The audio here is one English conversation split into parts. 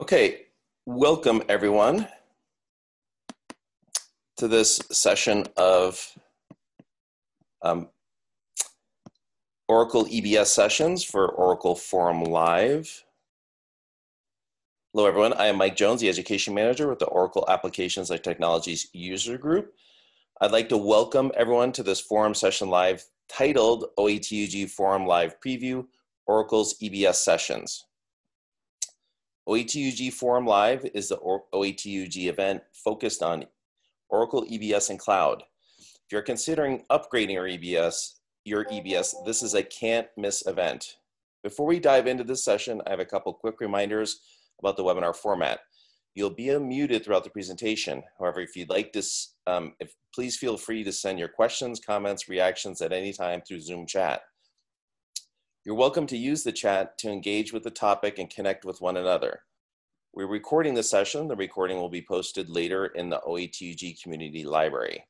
Okay, welcome everyone to this session of um, Oracle EBS sessions for Oracle Forum Live. Hello everyone, I am Mike Jones, the Education Manager with the Oracle Applications and Technologies User Group. I'd like to welcome everyone to this forum session live titled OATUG Forum Live Preview, Oracle's EBS Sessions. OATUG Forum Live is the OATUG event focused on Oracle EBS and Cloud. If you're considering upgrading your EBS, your EBS, this is a can't miss event. Before we dive into this session, I have a couple quick reminders about the webinar format. You'll be muted throughout the presentation. However, if you'd like this, um, if, please feel free to send your questions, comments, reactions at any time through Zoom chat. You're welcome to use the chat to engage with the topic and connect with one another. We're recording the session. The recording will be posted later in the OATUG Community Library.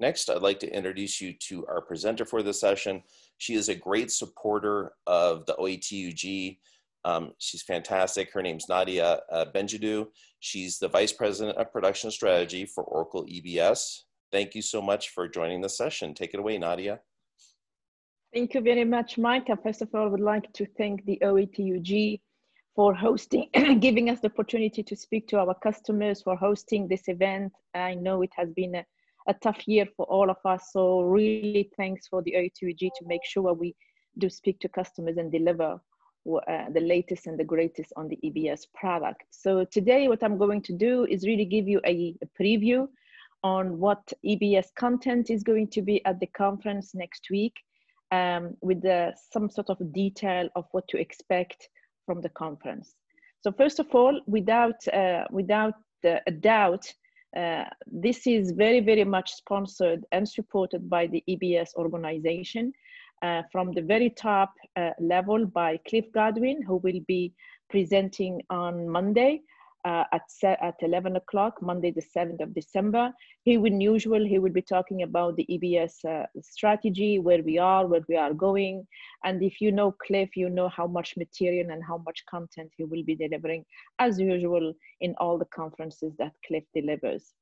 Next, I'd like to introduce you to our presenter for the session. She is a great supporter of the OATUG. Um, she's fantastic. Her name's Nadia uh. She's the Vice President of Production Strategy for Oracle EBS. Thank you so much for joining the session. Take it away, Nadia. Thank you very much, Mike. First of all, I would like to thank the OATUG for hosting, giving us the opportunity to speak to our customers, for hosting this event. I know it has been a, a tough year for all of us, so really thanks for the OATUG to make sure we do speak to customers and deliver uh, the latest and the greatest on the EBS product. So today what I'm going to do is really give you a, a preview on what EBS content is going to be at the conference next week um, with the, some sort of detail of what to expect from the conference. So first of all, without, uh, without a doubt, uh, this is very, very much sponsored and supported by the EBS organization uh, from the very top uh, level by Cliff Godwin, who will be presenting on Monday uh, at, at 11 o'clock, Monday, the 7th of December. He will usual, he will be talking about the EBS uh, strategy, where we are, where we are going. And if you know Cliff, you know how much material and how much content he will be delivering as usual in all the conferences that Cliff delivers.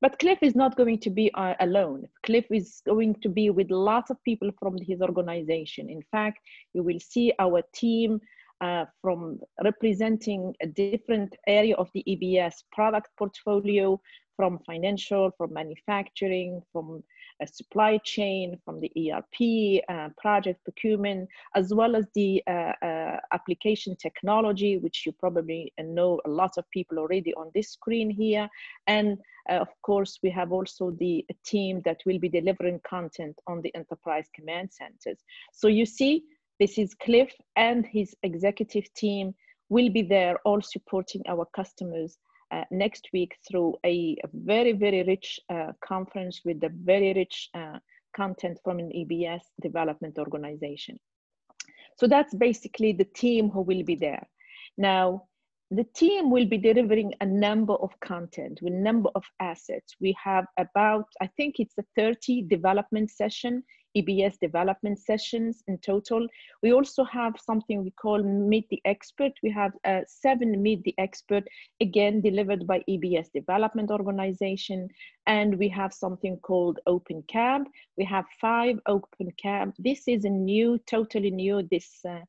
But Cliff is not going to be uh, alone. Cliff is going to be with lots of people from his organization. In fact, you will see our team uh, from representing a different area of the EBS product portfolio, from financial, from manufacturing, from a supply chain, from the ERP, uh, project procurement, as well as the uh, uh, application technology, which you probably know a lot of people already on this screen here. And uh, of course, we have also the team that will be delivering content on the enterprise command centers. So you see, this is Cliff and his executive team will be there all supporting our customers uh, next week through a, very, very rich uh, conference with a very rich uh, content from an EBS development organization. So that's basically the team who will be there. Now, the team will be delivering a number of content with number of assets. We have about, I think it's a 30 development session EBS development sessions in total. We also have something we call Meet the Expert. We have uh, seven Meet the Expert, again, delivered by EBS Development Organization. And we have something called Open Cab. We have five Open Cab. This is a new, totally new this uh,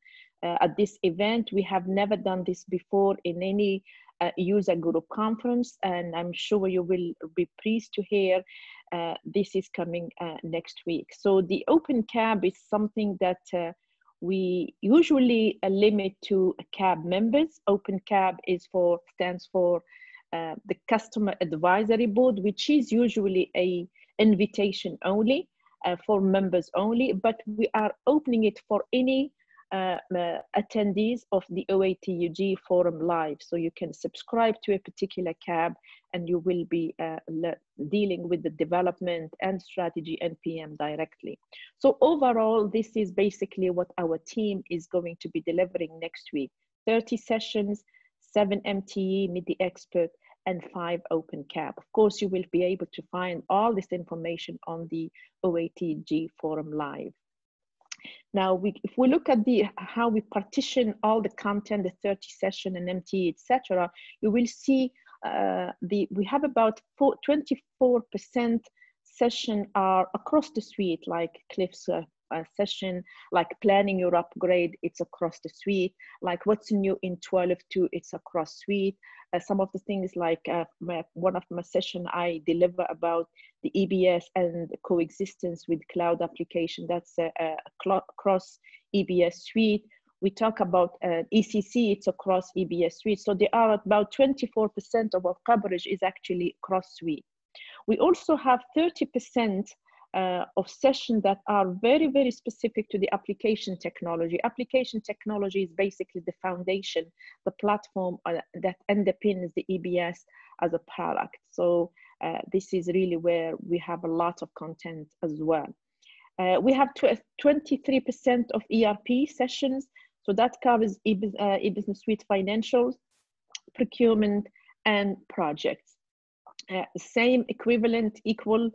uh, at this event. We have never done this before in any uh, user group conference, and I'm sure you will be pleased to hear uh, this is coming uh, next week. So the open cab is something that uh, we usually uh, limit to cab members. Open cab is for stands for the customer advisory board, which is usually a invitation only for members only, but we are opening it for any uh, uh, attendees of the OATUG forum live. So you can subscribe to a particular cab and you will be uh, dealing with the development and strategy and PM directly. So overall, this is basically what our team is going to be delivering next week. 30 sessions, seven MTE, meet the expert, and five open cab. Of course, you will be able to find all this information on the OATUG forum live. Now, we, if we look at the how we partition all the content, the 30 session and MTE, etc., you will see uh, the we have about 24% session are across the suite, like Cliff's uh, uh, session, like planning your upgrade, it's across the suite, like what's new in 12.2, it's across suite. Uh, some of the things like uh, my, one of my session I deliver about the EBS and coexistence with cloud application, that's a, a cross EBS suite. We talk about uh, ECC, it's across EBS suite. So there are about 24% of our coverage is actually cross suite. We also have 30% uh, of sessions that are very, very specific to the application technology. Application technology is basically the foundation, the platform uh, that underpins the EBS as a product. So uh, this is really where we have a lot of content as well. Uh, we have 23% of ERP sessions. So that covers uh, e-business suite financials, procurement, and projects. Uh, same equivalent, equal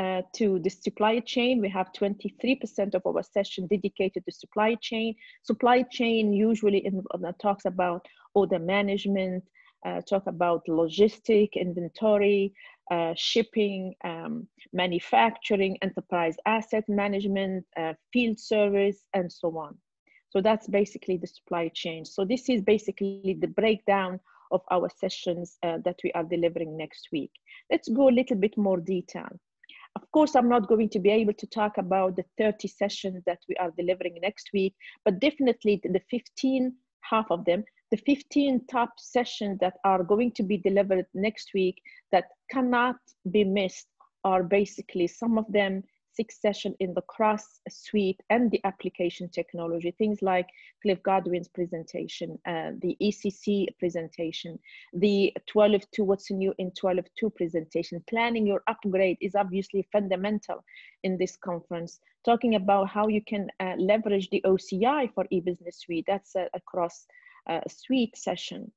uh, to the supply chain. We have 23% of our session dedicated to supply chain. Supply chain usually in, uh, talks about order management, uh, talk about logistic, inventory, uh, shipping, um, manufacturing, enterprise asset management, uh, field service, and so on. So that's basically the supply chain. So this is basically the breakdown of our sessions uh, that we are delivering next week. Let's go a little bit more detail. Of course, I'm not going to be able to talk about the 30 sessions that we are delivering next week, but definitely the 15, half of them, the 15 top sessions that are going to be delivered next week that cannot be missed are basically some of them session in the cross suite and the application technology, things like Cliff Godwin's presentation, uh, the ECC presentation, the 12.2 what's new in 12.2 presentation. Planning your upgrade is obviously fundamental in this conference. Talking about how you can uh, leverage the OCI for eBusiness Suite, that's a, a cross uh, suite session.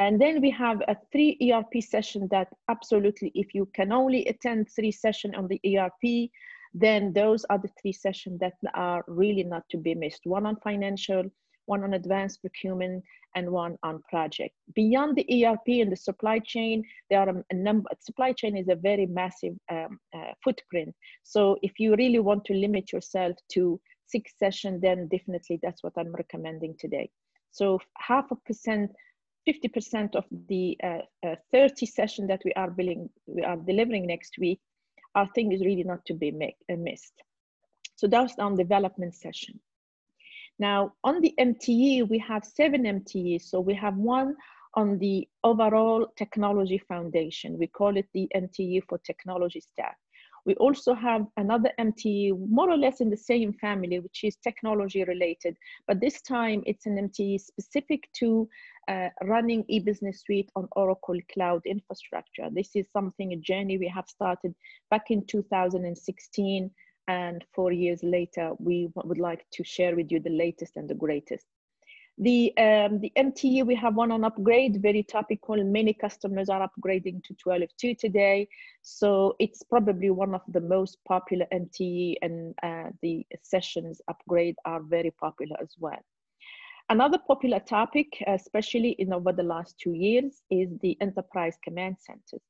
And then we have a three ERP session that absolutely, if you can only attend three session on the ERP, then those are the three sessions that are really not to be missed. One on financial, one on advanced procurement, and one on project. Beyond the ERP and the supply chain, there are a number, supply chain is a very massive um, uh, footprint. So if you really want to limit yourself to six sessions, then definitely that's what I'm recommending today. So half a percent 50% of the uh, uh, 30 session that we are billing, we are delivering next week I think is really not to be uh, missed. So that's on development session. Now on the MTE, we have seven MTEs. So we have one on the overall technology foundation. We call it the MTE for technology stack. We also have another MTE, more or less in the same family, which is technology related, but this time it's an MTE specific to uh, running e-business suite on Oracle Cloud Infrastructure. This is something, a journey we have started back in 2016, and four years later, we would like to share with you the latest and the greatest. The, um, the MTE, we have one on upgrade, very topical. Many customers are upgrading to 12.2 today. So it's probably one of the most popular MTE and uh, the sessions upgrade are very popular as well. Another popular topic, especially in over the last two years, is the enterprise command centers.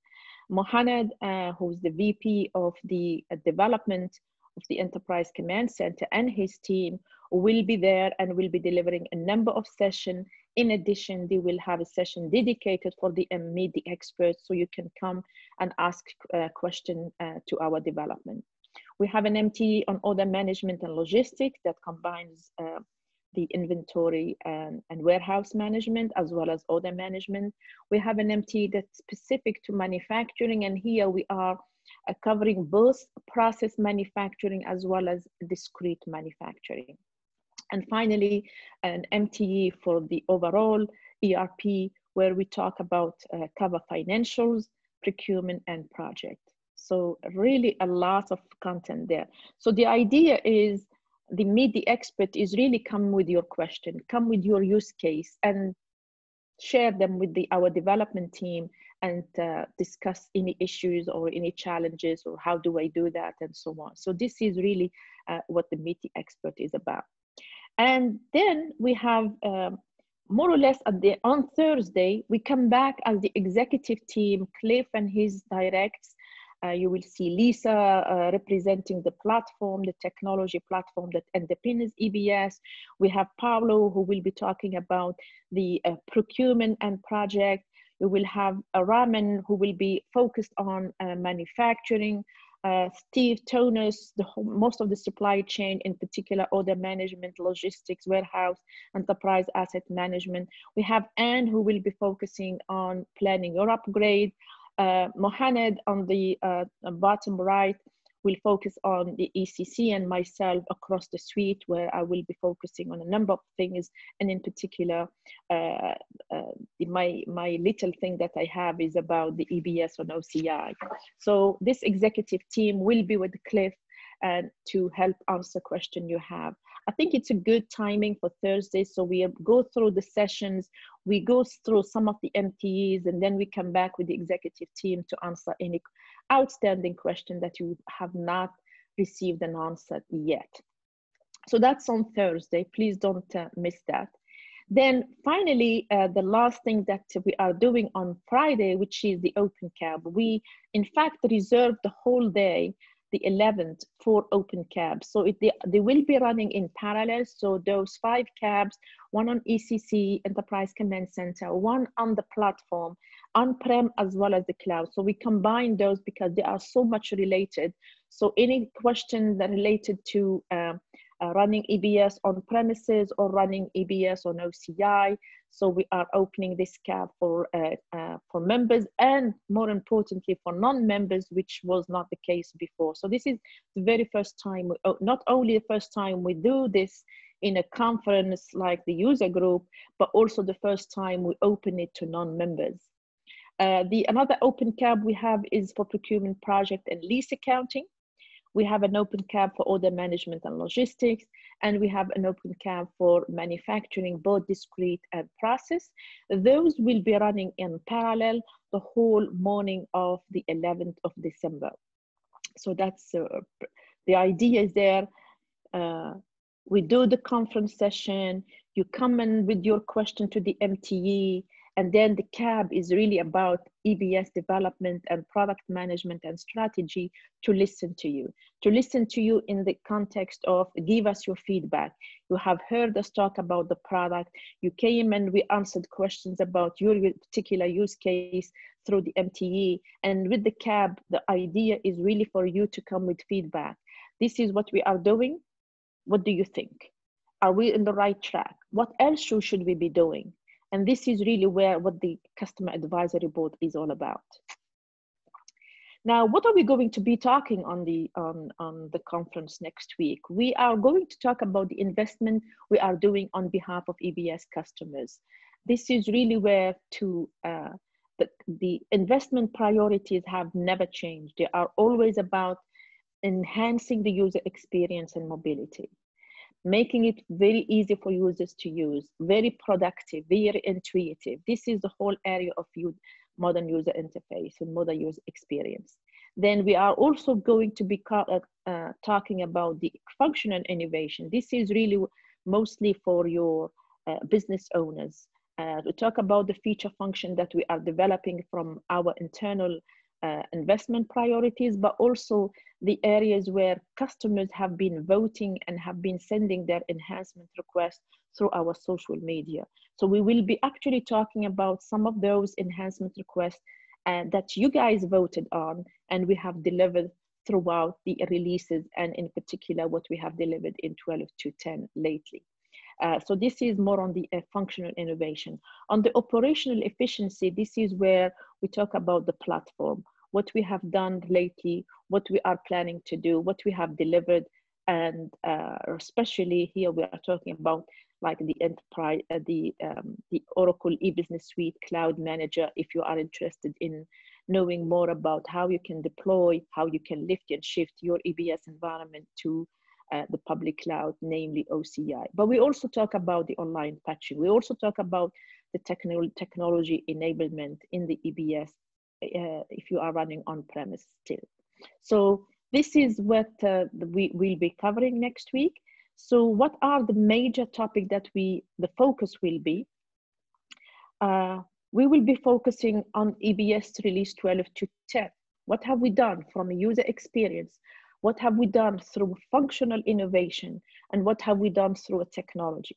Mohamed, uh, who's the VP of the uh, development of the Enterprise Command Center and his team will be there and will be delivering a number of sessions. In addition, they will have a session dedicated for the meet the experts so you can come and ask a uh, question uh, to our development. We have an MT on order management and logistics that combines uh, the inventory and, and, warehouse management as well as order management. We have an MT that's specific to manufacturing and here we are uh, covering both process manufacturing as well as discrete manufacturing. And finally, an MTE for the overall ERP, where we talk about uh, cover financials, procurement, and project. So really a lot of content there. So the idea is the meet the expert is really come with your question, come with your use case, and share them with the, our development team and uh, discuss any issues or any challenges or how do I do that and so on. So this is really uh, what the Meet the Expert is about. And then we have um, more or less at the on Thursday, we come back as the executive team, Cliff and his directs. Uh, you will see Lisa uh, representing the platform, the technology platform that underpins EBS. We have Pablo who will be talking about the uh, procurement and project. We will have Raman who will be focused on uh, manufacturing. Uh, Steve Tonus, the whole, most of the supply chain, in particular order management, logistics, warehouse, enterprise asset management. We have Anne who will be focusing on planning your upgrade. Uh, Mohamed on the uh, bottom right will focus on the ECC and myself across the suite where I will be focusing on a number of things and in particular uh, uh, my, my little thing that I have is about the EBS on OCI. So this executive team will be with Cliff and to help answer question you have. I think it's a good timing for Thursday. So we go through the sessions, we go through some of the MTEs, and then we come back with the executive team to answer any outstanding question that you have not received an answer yet. So that's on Thursday. Please don't uh, miss that. Then finally, uh, the last thing that we are doing on Friday, which is the open cab. We, in fact, reserved the whole day the 11th for open cabs. So it, they, they will be running in parallel. So those five cabs, one on ECC, Enterprise Command Center, one on the platform, on-prem as well as the cloud. So we combine those because they are so much related. So any question that related to uh, uh, running EBS on premises or running EBS on OCI, so we are opening this cab for, uh, uh, for members and more importantly for non-members, which was not the case before. So this is the very first time, oh, not only the first time we do this in a conference like the user group, but also the first time we open it to non-members. Uh, the another open cab we have is for procurement project and lease accounting. We have an open cab for order management and logistics, and we have an open cab for manufacturing, both discrete and process. Those will be running in parallel the whole morning of the 11th of December. So that's uh, the idea is there. Uh, we do the conference session, you come in with your question to the MTE, and then the cab is really about EBS development and product management and strategy to listen to you, to listen to you in the context of give us your feedback. You have heard us talk about the product. You came and we answered questions about your particular use case through the MTE. And with the cab, the idea is really for you to come with feedback. This is what we are doing. What do you think? Are we in the right track? What else should we be doing? And this is really where what the customer advisory board is all about. Now, what are we going to be talking on the on, on the conference next week? We are going to talk about the investment we are doing on behalf of EBS customers. This is really where to uh, the, the investment priorities have never changed. They are always about enhancing the user experience and mobility making it very easy for users to use, very productive, very intuitive. This is the whole area of modern user interface and modern user experience. Then we are also going to be uh, uh, talking about the functional innovation. This is really mostly for your uh, business owners. Uh, to talk about the feature function that we are developing from our internal uh, investment priorities, but also the areas where customers have been voting and have been sending their enhancement requests through our social media. So we will be actually talking about some of those enhancement requests uh, that you guys voted on and we have delivered throughout the releases and in particular what we have delivered in 12 to 10 lately. Uh, so this is more on the uh, functional innovation. On the operational efficiency, this is where we talk about the platform what we have done lately, what we are planning to do, what we have delivered, and uh, especially here we are talking about like the enterprise, uh, the um, the Oracle e-business suite cloud manager. If you are interested in knowing more about how you can deploy, how you can lift and shift your EBS environment to uh, the public cloud, namely OCI. But we also talk about the online patching. We also talk about the techno- technology enablement in the EBS uh, if you are running on premise still. So this is what uh, we will be covering next week. So what are the major topic that we, the focus will be? Uh, we will be focusing on EBS release 12 to 10. What have we done from a user experience? What have we done through functional innovation? And what have we done through a technology?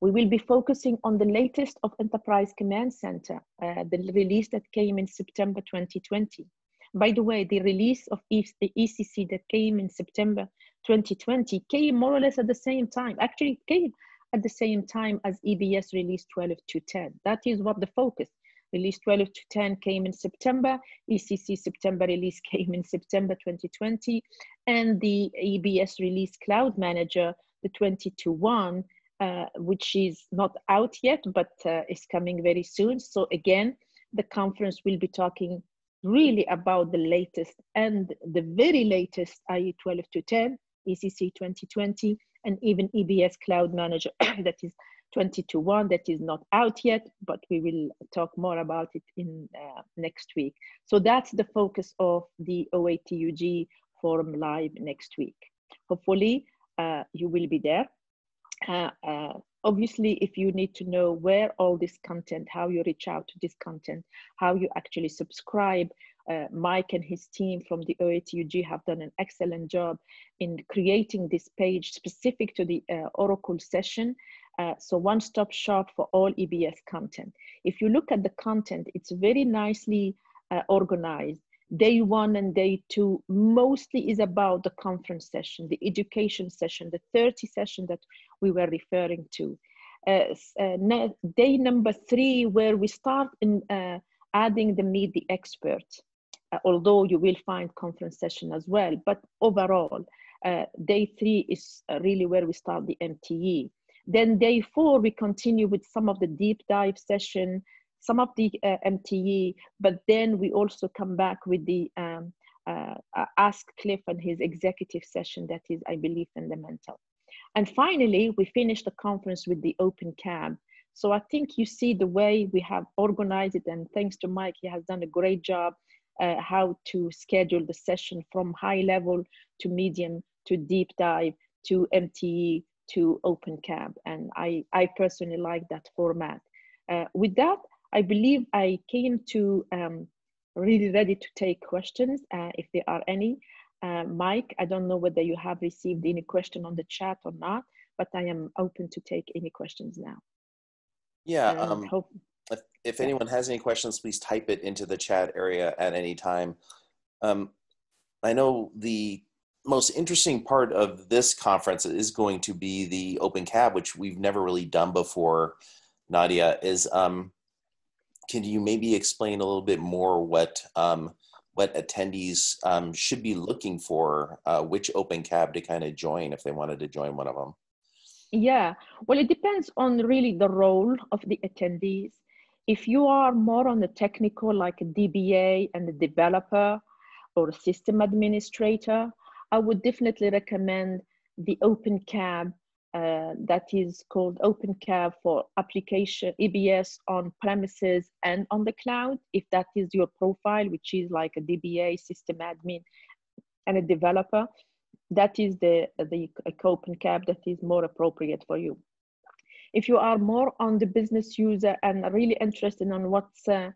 We will be focusing on the latest of Enterprise Command Center, uh, the release that came in September 2020. By the way, the release of the ECC that came in September 2020 came more or less at the same time. Actually, came at the same time as EBS release 12 to 10. That is what the focus. Release 12 to 10 came in September, ECC September release came in September 2020, and the EBS release Cloud Manager, the 20 to 1, uh, which is not out yet, but uh, is coming very soon. So again, the conference will be talking really about the latest and the very latest IE 12 to 10, ECC 2020, and even EBS Cloud Manager that is 20 to 1 that is not out yet, but we will talk more about it in uh, next week. So that's the focus of the OATUG Forum Live next week. Hopefully uh, you will be there. Uh, uh, obviously, if you need to know where all this content, how you reach out to this content, how you actually subscribe, uh, Mike and his team from the OATUG have done an excellent job in creating this page specific to the uh, Oracle session. Uh, so one-stop shop for all EBS content. If you look at the content, it's very nicely uh, organized. Day one and day two mostly is about the conference session, the education session, the 30 session that we were referring to. Uh, uh, day number three, where we start in adding the meet the expert uh, although you will find conference session as well. But overall, uh, day three is uh, really where we start the MTE. Then day four, we continue with some of the deep dive session, some of the uh, MTE, but then we also come back with the um, uh, uh, Ask Cliff and his executive session that is, I believe, fundamental. And finally, we finish the conference with the open cab. So I think you see the way we have organized it, and thanks to Mike, he has done a great job uh, how to schedule the session from high level to medium to deep dive to MTE to open cab. And I, I personally like that format. Uh, with that, I believe I came to um, really ready to take questions uh, if there are any. Uh, Mike, I don't know whether you have received any question on the chat or not, but I am open to take any questions now. Yeah, um, hope if, if anyone has any questions, please type it into the chat area at any time. Um, I know the most interesting part of this conference is going to be the open cab, which we've never really done before. Nadia, is um, can you maybe explain a little bit more what um, what attendees um, should be looking for, uh, which open cab to kind of join if they wanted to join one of them? Yeah, well, it depends on really the role of the attendees. If you are more on the technical, like a DBA and a developer or a system administrator, I would definitely recommend the OpenCab uh, that is called OpenCab for application EBS on premises and on the cloud. If that is your profile, which is like a DBA, system admin, and a developer, that is the the OpenCab that is more appropriate for you if you are more on the business user and really interested on what's uh,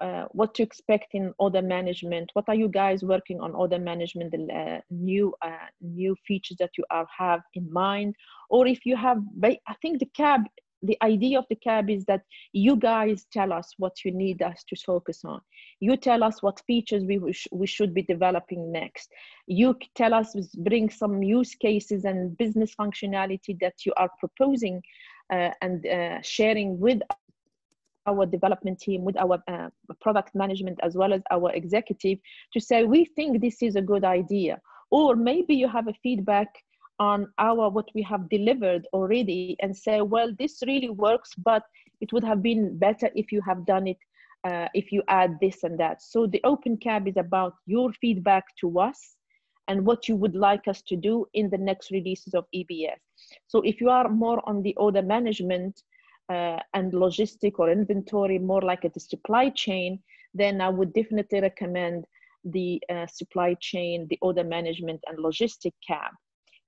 uh, what to expect in order management? What are you guys working on order management the uh, new uh, new features that you are have in mind? Or if you have i think the cab the idea of the cab is that you guys tell us what you need us to focus on. You tell us what features we, sh- we should be developing next. You tell us bring some use cases and business functionality that you are proposing uh, and uh, sharing with our development team, with our uh, product management, as well as our executive to say, we think this is a good idea. Or maybe you have a feedback on our what we have delivered already and say, well, this really works, but it would have been better if you have done it, uh, if you add this and that. So the open cab is about your feedback to us and what you would like us to do in the next releases of EBS. So if you are more on the order management, uh, and logistic or inventory more like a supply chain, then I would definitely recommend the uh, supply chain, the order management and logistic cab.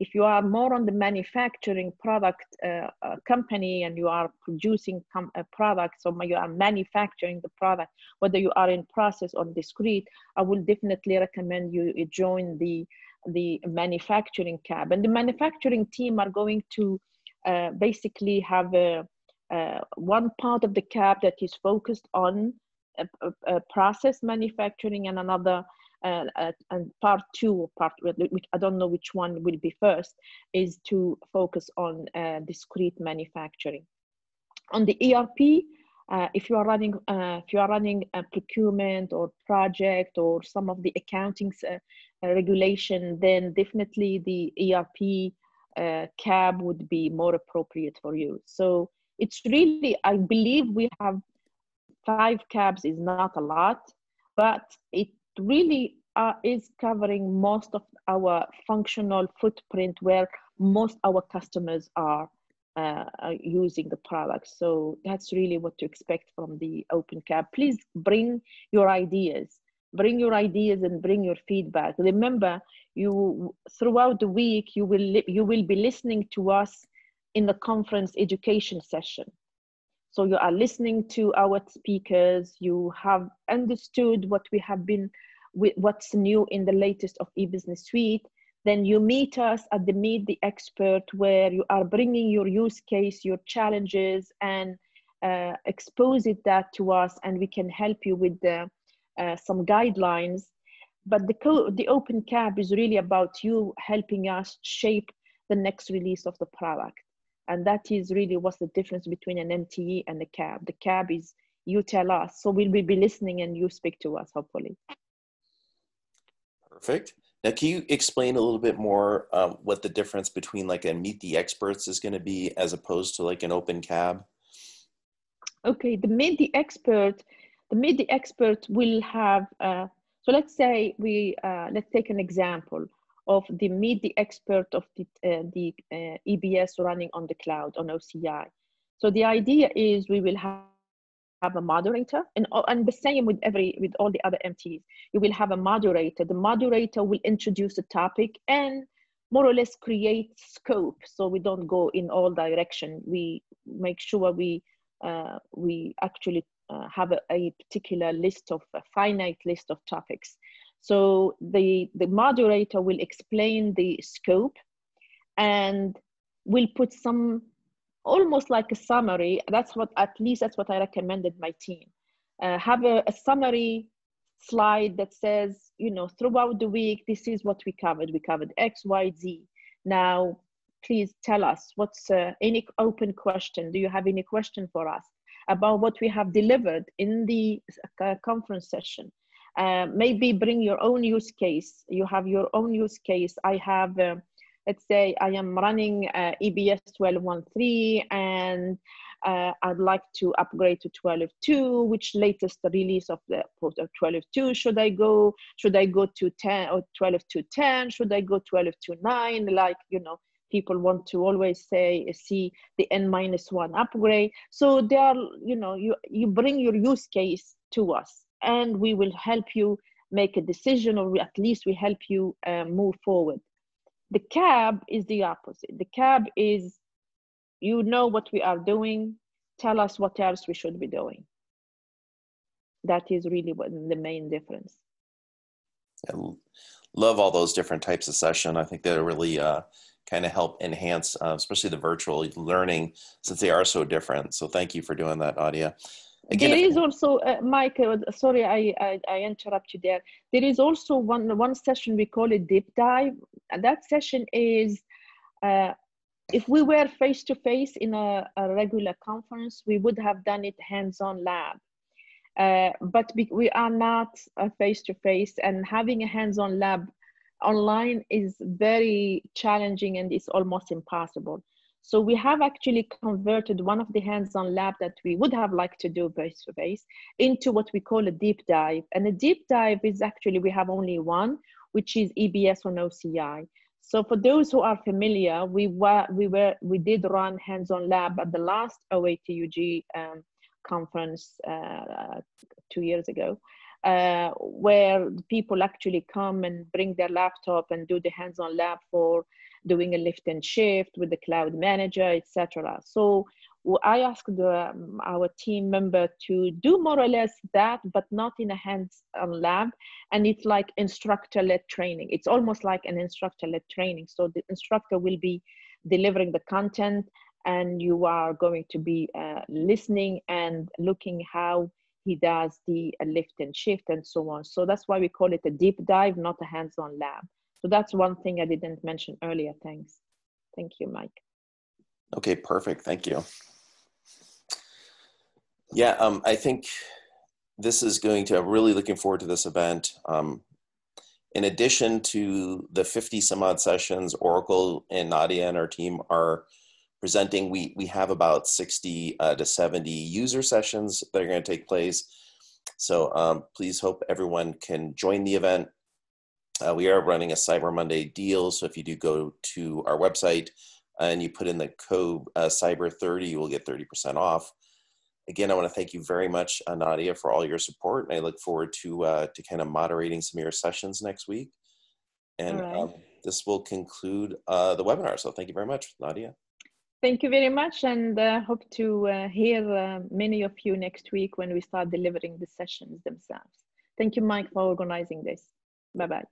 If you are more on the manufacturing product uh, uh, company and you are producing com- uh, products or you are manufacturing the product, whether you are in process or discrete, I will definitely recommend you, you join the the manufacturing cab. And the manufacturing team are going to uh, basically have a, uh, one part of the cab that is focused on process manufacturing and another uh, uh, and part two or part which I don't know which one will be first is to focus on uh, discrete manufacturing. On the ERP, uh, if you are running uh, if you are running a procurement or project or some of the accounting uh, regulation, then definitely the ERP cab would be more appropriate for you. So it's really I believe we have five cabs is not a lot, but it really uh, is covering most of our functional footprint where most our customers are uh, using the product. So that's really what to expect from the Open Cab. Please bring your ideas, bring your ideas and bring your feedback. Remember, you throughout the week you will you will be listening to us in the conference education session. So you are listening to our speakers. You have understood what we have been, what's new in the latest of eBusiness Suite then you meet us at the Meet the Expert, where you are bringing your use case, your challenges, and uh, expose it that to us, and we can help you with the, uh, some guidelines. But the, the Open Cab is really about you helping us shape the next release of the product. And that is really what's the difference between an MTE and a cab. The cab is you tell us, so we'll be listening and you speak to us, hopefully. Perfect. Now, can you explain a little bit more um, what the difference between like a meet the experts is going to be as opposed to like an open cab? Okay, the meet the expert, the meet the expert will have. Uh, so let's say we uh, let's take an example of the meet the expert of the uh, the uh, EBS running on the cloud on OCI. So the idea is we will have have a moderator and, and the same with every with all the other MTs. You will have a moderator. The moderator will introduce a topic and more or less create scope so we don't go in all direction. We make sure we uh, we actually uh, have a, a, particular list of a finite list of topics. So the the moderator will explain the scope and will put some almost like a summary. That's what, at least that's what I recommended my team. Uh, have a, a, summary slide that says, you know, throughout the week, this is what we covered. We covered X, Y, Z. Now, please tell us what's uh, any open question. Do you have any question for us about what we have delivered in the uh, conference session? Uh, maybe bring your own use case. You have your own use case. I have uh, let's say I am running uh, EBS 12.1.3 and uh, I'd like to upgrade to 12.2, which latest release of the of 12.2 should I go? Should I go to 10 or 12.2.10? Should I go 12.2.9? Like, you know, people want to always say, see the N minus one upgrade. So they are, you know, you, you bring your use case to us and we will help you make a decision or at least we help you uh, move forward. The cab is the opposite. The cab is, you know what we are doing, tell us what else we should be doing. That is really what the main difference. I love all those different types of session. I think they really uh, kind of help enhance, uh, especially the virtual learning, since they are so different. So thank you for doing that, Nadia. Again, there is also, uh, Mike, uh, sorry, I, I, I interrupt you there. There is also one, one session we call it deep dive. And that session is, uh, if we were face to face in a, a, regular conference, we would have done it hands-on lab. Uh, but we are not face to face and having a hands-on lab online is very challenging and it's almost impossible. So we have actually converted one of the hands-on lab that we would have liked to do face-to-face into what we call a deep dive. And a deep dive is actually, we have only one, which is EBS on OCI. So for those who are familiar, we were we were we did run hands-on lab at the last OATUG um, conference uh, two years ago, uh, where people actually come and bring their laptop and do the hands-on lab for doing a lift and shift with the cloud manager, etc. So I asked the, um, our team member to do more or less that, but not in a hands-on lab. And it's like instructor-led training. It's almost like an instructor-led training. So the instructor will be delivering the content and you are going to be uh, listening and looking how he does the uh, lift and shift and so on. So that's why we call it a deep dive, not a hands-on lab. So that's one thing I didn't mention earlier. Thanks. Thank you, Mike. Okay, perfect. Thank you. Yeah, um, I think this is going to, I'm really looking forward to this event. Um, in addition to the 50 some odd sessions, Oracle and Nadia and our team are presenting, we, we have about 60 uh, to 70 user sessions that are going to take place. So um, please hope everyone can join the event. Uh, we are running a Cyber Monday deal, so if you do go to our website and you put in the code uh, Cyber30, you will get 30% off. Again, I want to thank you very much, uh, Nadia, for all your support, and I look forward to uh, to kind of moderating some of your sessions next week. And right. um, this will conclude uh, the webinar. So thank you very much, Nadia. Thank you very much, and uh, hope to uh, hear uh, many of you next week when we start delivering the sessions themselves. Thank you, Mike, for organizing this. Bye bye.